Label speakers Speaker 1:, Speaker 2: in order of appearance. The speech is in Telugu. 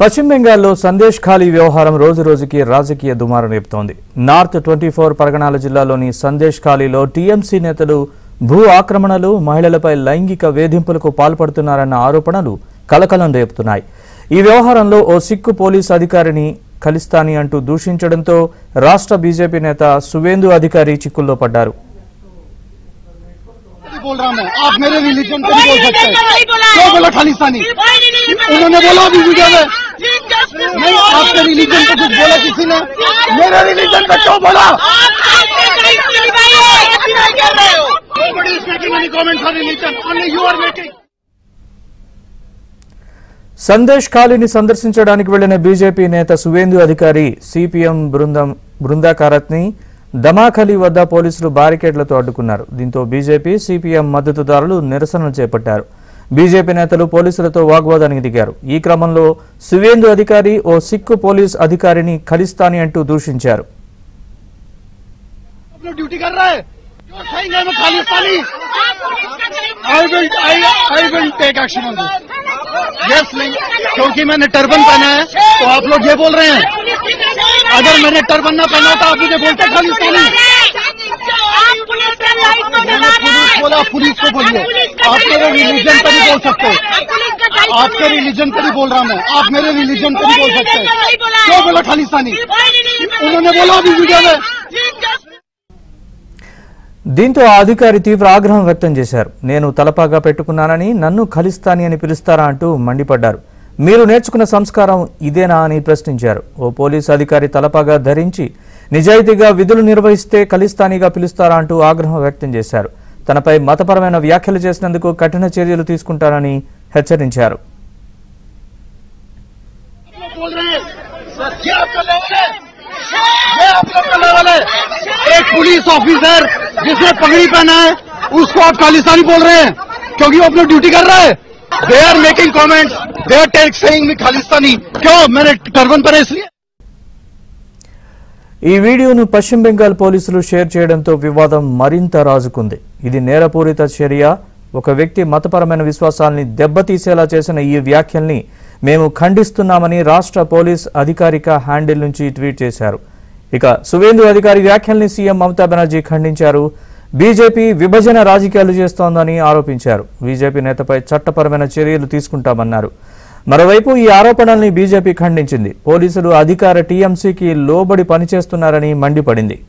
Speaker 1: పశ్చిమ బెంగాల్లో సందేశ్ ఖాళీ వ్యవహారం రోజురోజుకి రాజకీయ దుమారం రేపుతోంది. నార్త్ ట్వంటీ ఫోర్ పరగణాల జిల్లాలోని సందేశ్ ఖాళీలో టీఎంసీ నేతలు భూ ఆక్రమణలు మహిళలపై లైంగిక వేధింపులకు పాల్పడుతున్నారన్న ఆరోపణలు కలకలం రేపుతున్నాయి. ఈ వ్యవహారంలో ఓ సిక్కు పోలీస్ అధికారిని ఖలిస్తానీ అంటూ దూషించడంతో రాష్ట్ర బీజేపీ నేత సువేందు అధికారి చిక్కుల్లో పడ్డారు.
Speaker 2: बोल रहा मैं आप मेरे रिलीजन को
Speaker 3: कोई
Speaker 2: नहीं बोल
Speaker 3: religion
Speaker 2: सकते
Speaker 3: का नहीं बोला
Speaker 2: क्यों
Speaker 3: है।
Speaker 2: बोला खालिस्तानी
Speaker 3: कोई religion का
Speaker 2: उन्होंने बोला अभी वीडियो में
Speaker 3: Chief Justice
Speaker 2: नहीं
Speaker 3: को
Speaker 2: आपके रिलीजन को कुछ बोला किसी ने मेरे रिलीजन पे क्यों बोला
Speaker 3: आप आपके राइट को निभाइए ऐसी नहीं कर रहे हो
Speaker 2: Nobody is making any comments on religion. Only you are making.
Speaker 1: Sandesh ఖాళీని సందర్శించడానికి వెళ్లిన బీజేపీ నేత సువేందు అధికారి సిపిఎం బృందం బృందాకారత్ని దమాఖలి వద్ద పోలీసులు బారికేడ్లతో అడ్డుకున్నారు దీంతో బీజేపీ సిపిఎం మద్దతుదారులు నిరసనలు చేపట్టారు బీజేపీ నేతలు పోలీసులతో వాగ్వాదానికి దిగారు ఈ క్రమంలో సువేందు అధికారి ఓ సిక్కు పోలీస్ అధికారిని ఖలిస్తానీ అంటూ దూషించారు
Speaker 2: आप लोग ड्यूटी कर रहे हैं You're saying I'm a Khalistani
Speaker 3: आप पुलिस का नहीं
Speaker 2: I will I I will take action on this. Yes नहीं क्योंकि मैंने टर्बन पहना है तो आप लोग ये बोल रहे हैं
Speaker 3: पुलिस की नहीं बोल
Speaker 2: अगर मैंने टर्बन ना पहना तो आप मुझे बोलते खालिस्तानी
Speaker 3: आप पुलिस का लाइट को
Speaker 2: मैंने पुलिस बोला पुलिस को बोलिए आप मेरे रिलीजन पर नहीं बोल सकते आपके रिलीजन पर ही बोल रहा मैं आप मेरे रिलीजन पर नहीं बोल सकते क्यों बोला खालिस्तानी उन्होंने बोला अभी वीडियो में
Speaker 1: దీంతో ఆ అధికారి తీవ్ర ఆగ్రహం వ్యక్తం చేశారు నేను తలపాగా పెట్టుకున్నానని నన్ను ఖలిస్తాని అని పిలుస్తారా అంటూ మండిపడ్డారు మీరు నేర్చుకున్న సంస్కారం ఇదేనా అని ప్రశ్నించారు ఓ పోలీసు అధికారి తలపాగా ధరించి నిజాయితీగా విధులు నిర్వహిస్తే ఖలిస్తానీగా పిలుస్తారా అంటూ ఆగ్రహం వ్యక్తం చేశారు తనపై మతపరమైన వ్యాఖ్యలు చేసినందుకు కఠిన చర్యలు తీసుకుంటారని హెచ్చరించారు
Speaker 2: बोल रहे हैं सर ये आपका लेवल है ये आप लोग का लेवल है एक पुलिस ऑफिसर जिसने पगड़ी पहना है उसको आप खालिस्तानी बोल रहे हैं क्योंकि वो अपनी ड्यूटी कर रहा है they are making comments they are take saying me Khalistani क्यों मैंने टर्बन पहना इसलिए
Speaker 1: ఈ వీడియోను పశ్చిమ బెంగాల్ పోలీసులు షేర్ చేయడంతో వివాదం మరింత రాజుకుంది ఇది నేరపూరిత చర్య ఒక వ్యక్తి మతపరమైన విశ్వాసాల్ని దెబ్బతీసేలా చేసిన ఈ వ్యాఖ్యల్ని మేము ఖండిస్తున్నామని రాష్ట్ర పోలీస్ అధికారిక హ్యాండిల్ నుంచి ట్వీట్ చేశారు ఇక సువేందు అధికారి వ్యాఖ్యల్ని సీఎం మమతా బెనర్జీ ఖండించారు బీజేపీ విభజన రాజకీయాలు చేస్తోందని ఆరోపించారు. బీజేపీ నేతపై చట్టపరమైన చర్యలు తీసుకుంటామన్నారు. మరోవైపు ఈ ఆరోపణల్ని బీజేపీ ఖండించింది. పోలీసులు అధికార టీఎంసీకి లోబడి పనిచేస్తున్నారని మండిపడింది.